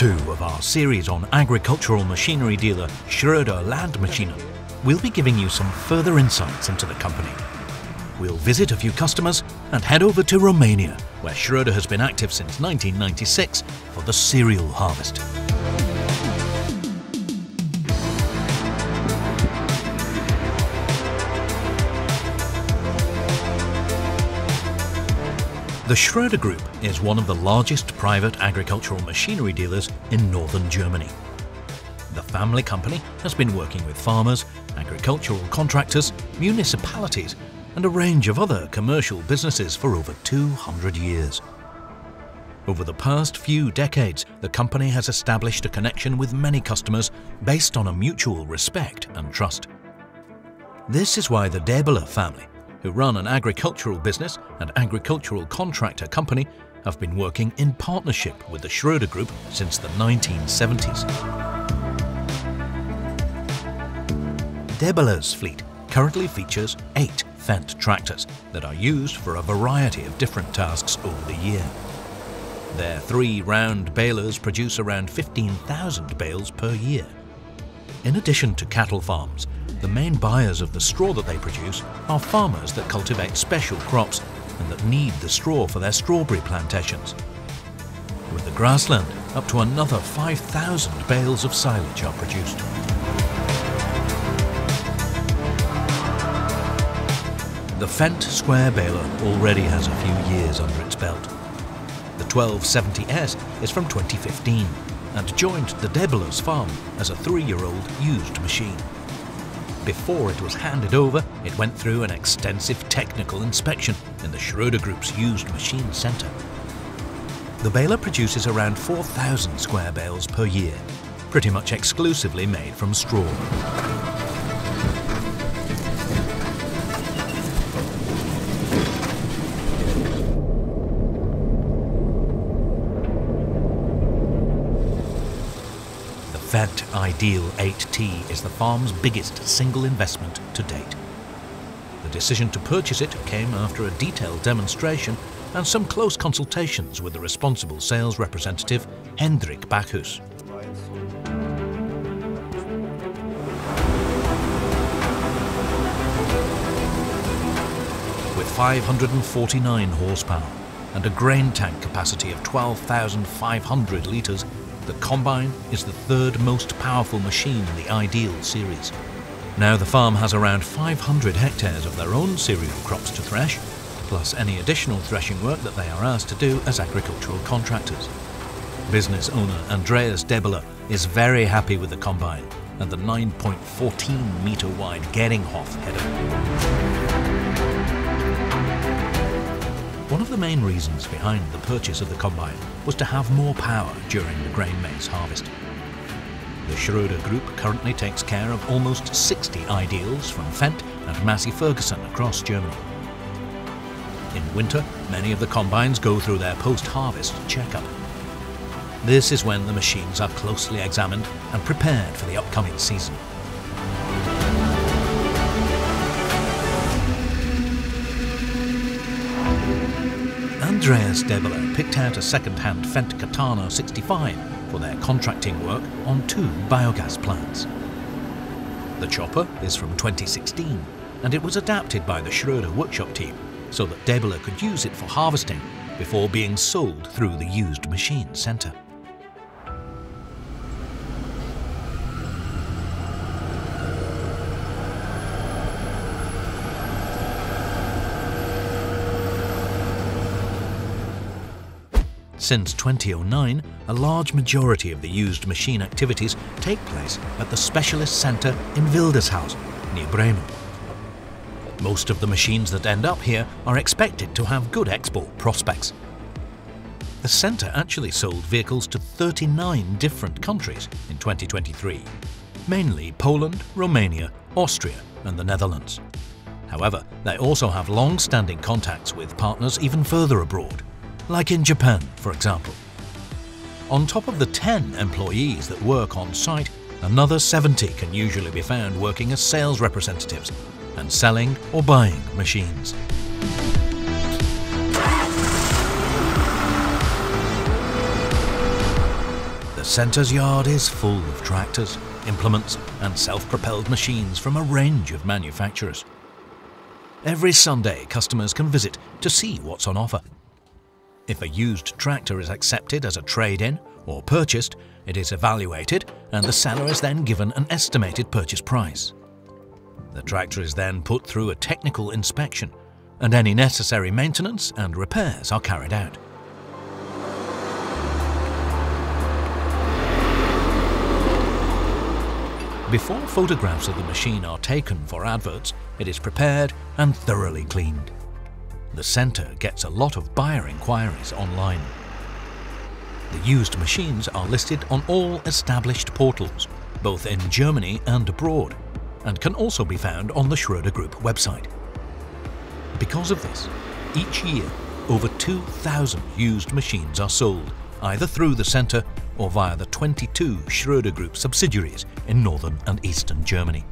two of our series on agricultural machinery dealer Schroeder Landmaschinen, we'll be giving you some further insights into the company. We'll visit a few customers and head over to Romania, where Schroeder has been active since 1996 for the cereal harvest. The Schroeder Group is one of the largest private agricultural machinery dealers in northern Germany. The family company has been working with farmers, agricultural contractors, municipalities and a range of other commercial businesses for over 200 years. Over the past few decades, the company has established a connection with many customers based on a mutual respect and trust. This is why the Daebeler family who run an agricultural business and agricultural contractor company, have been working in partnership with the Schroeder Group since the 1970s. Daebeler's fleet currently features eight Fendt tractors that are used for a variety of different tasks over the year. Their three round balers produce around 15,000 bales per year. In addition to cattle farms, the main buyers of the straw that they produce are farmers that cultivate special crops and that need the straw for their strawberry plantations. With the grassland, up to another 5,000 bales of silage are produced. The Fendt Square baler already has a few years under its belt. The 1270S is from 2015 and joined the Daebeler's farm as a three-year-old used machine. Before it was handed over, it went through an extensive technical inspection in the Schroeder Group's used machine centre. The baler produces around 4,000 square bales per year, pretty much exclusively made from straw. Fendt Ideal 8T is the farm's biggest single investment to date. The decision to purchase it came after a detailed demonstration and some close consultations with the responsible sales representative, Hendrik Bacchus. With 549 horsepower and a grain tank capacity of 12,500 litres, the Combine is the third most powerful machine in the Ideal series. Now the farm has around 500 hectares of their own cereal crops to thresh, plus any additional threshing work that they are asked to do as agricultural contractors. Business owner Andreas Daebeler is very happy with the Combine and the 9.14 metre wide Geringhoff header. One of the main reasons behind the purchase of the combine was to have more power during the grain maize harvest. The Schroeder Group currently takes care of almost 60 ideals from Fendt and Massey Ferguson across Germany. In winter, many of the combines go through their post-harvest checkup. This is when the machines are closely examined and prepared for the upcoming season. Andreas Daebeler picked out a second-hand Fendt Katana 65 for their contracting work on two biogas plants. The chopper is from 2016 and it was adapted by the Schroeder workshop team so that Daebeler could use it for harvesting before being sold through the used machine centre. Since 2009, a large majority of the used machine activities take place at the Specialist Centre in Wildeshausen, near Bremen. Most of the machines that end up here are expected to have good export prospects. The centre actually sold vehicles to 39 different countries in 2023, mainly Poland, Romania, Austria and the Netherlands. However, they also have long-standing contacts with partners even further abroad, like in Japan, for example. On top of the 10 employees that work on site, another 70 can usually be found working as sales representatives and selling or buying machines. The centre's yard is full of tractors, implements and self-propelled machines from a range of manufacturers. Every Sunday customers can visit to see what's on offer. If a used tractor is accepted as a trade-in or purchased, it is evaluated and the seller is then given an estimated purchase price. The tractor is then put through a technical inspection and any necessary maintenance and repairs are carried out. Before photographs of the machine are taken for adverts, it is prepared and thoroughly cleaned. The centre gets a lot of buyer inquiries online. The used machines are listed on all established portals, both in Germany and abroad, and can also be found on the Schroeder Group website. Because of this, each year over 2,000 used machines are sold, either through the centre or via the 22 Schroeder Group subsidiaries in northern and eastern Germany.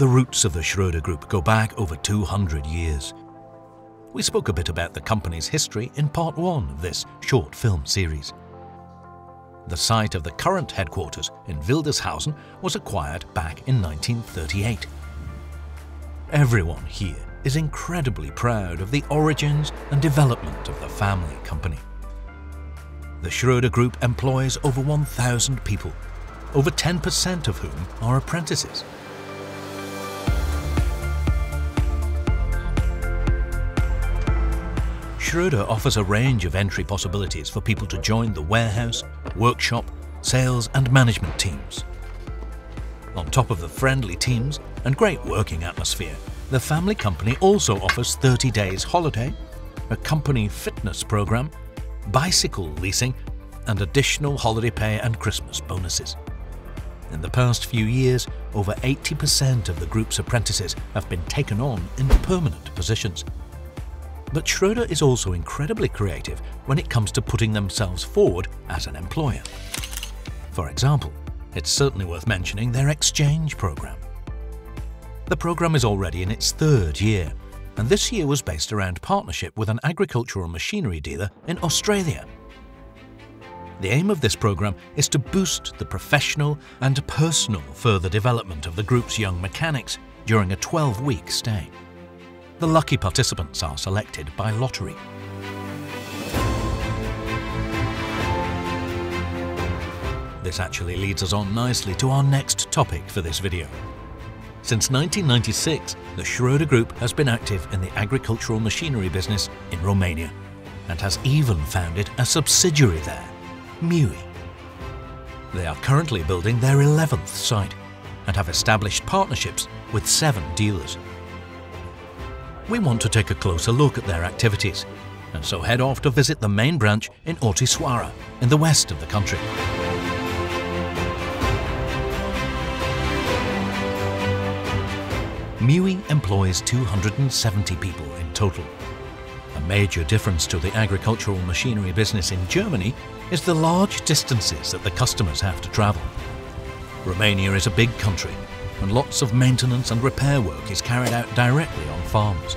The roots of the Schroeder Group go back over 200 years. We spoke a bit about the company's history in part one of this short film series. The site of the current headquarters in Wildeshausen was acquired back in 1938. Everyone here is incredibly proud of the origins and development of the family company. The Schroeder Group employs over 1,000 people, over 10% of whom are apprentices. Schroeder offers a range of entry possibilities for people to join the warehouse, workshop, sales and management teams. On top of the friendly teams and great working atmosphere, the family company also offers 30 days holiday, a company fitness program, bicycle leasing and additional holiday pay and Christmas bonuses. In the past few years, over 80% of the group's apprentices have been taken on in permanent positions. But Schroeder is also incredibly creative when it comes to putting themselves forward as an employer. For example, it's certainly worth mentioning their exchange program. The program is already in its third year, and this year was based around partnership with an agricultural machinery dealer in Australia. The aim of this program is to boost the professional and personal further development of the group's young mechanics during a 12-week stay. The lucky participants are selected by lottery. This actually leads us on nicely to our next topic for this video. Since 1996, the Schroeder Group has been active in the agricultural machinery business in Romania and has even founded a subsidiary there, Mewi. They are currently building their 11th site and have established partnerships with seven dealers. We want to take a closer look at their activities and so head off to visit the main branch in Orțișoara in the west of the country. Mewi employs 270 people in total. A major difference to the agricultural machinery business in Germany is the large distances that the customers have to travel. Romania is a big country and lots of maintenance and repair work is carried out directly on farms.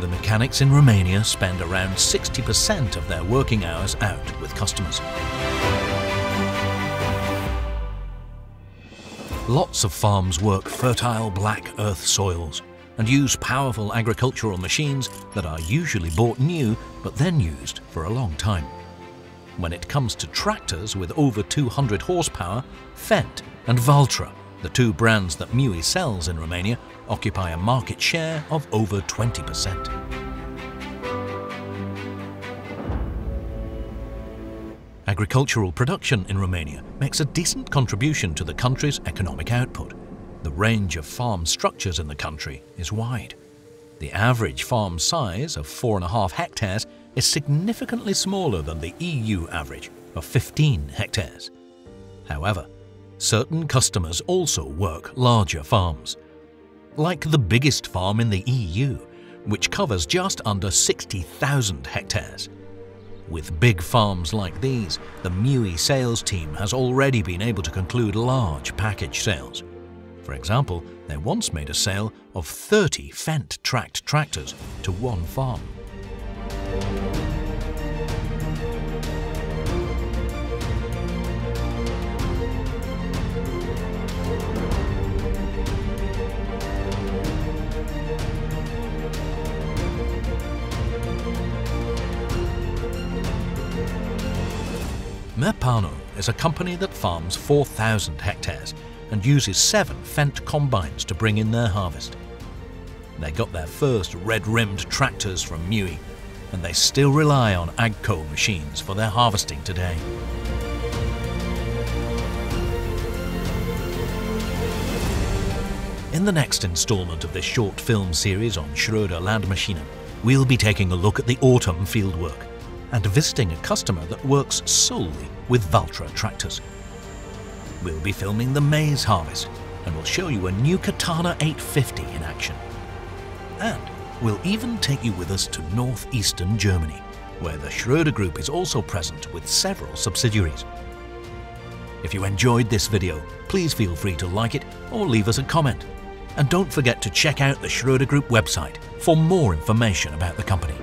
The mechanics in Romania spend around 60% of their working hours out with customers. Lots of farms work fertile black earth soils and use powerful agricultural machines that are usually bought new but then used for a long time. When it comes to tractors with over 200 horsepower, Fendt and Valtra, the two brands that Mewi sells in Romania, occupy a market share of over 20%. Agricultural production in Romania makes a decent contribution to the country's economic output. The range of farm structures in the country is wide. The average farm size of 4.5 hectares is significantly smaller than the EU average of 15 hectares. However, certain customers also work larger farms. Like the biggest farm in the EU, which covers just under 60,000 hectares. With big farms like these, the Mewi sales team has already been able to conclude large package sales. For example, they once made a sale of 30 Fendt tracked tractors to one farm. Mepano is a company that farms 4,000 hectares and uses seven Fendt combines to bring in their harvest. They got their first red-rimmed tractors from Mewi, and they still rely on AGCO machines for their harvesting today. In the next instalment of this short film series on Schroeder Landmaschinen, we'll be taking a look at the autumn fieldwork and visiting a customer that works solely with Valtra tractors. We'll be filming the maize harvest and we'll show you a new Katana 850 in action. And we'll even take you with us to northeastern Germany, where the Schroeder Group is also present with several subsidiaries. If you enjoyed this video, please feel free to like it or leave us a comment. And don't forget to check out the Schroeder Group website for more information about the company.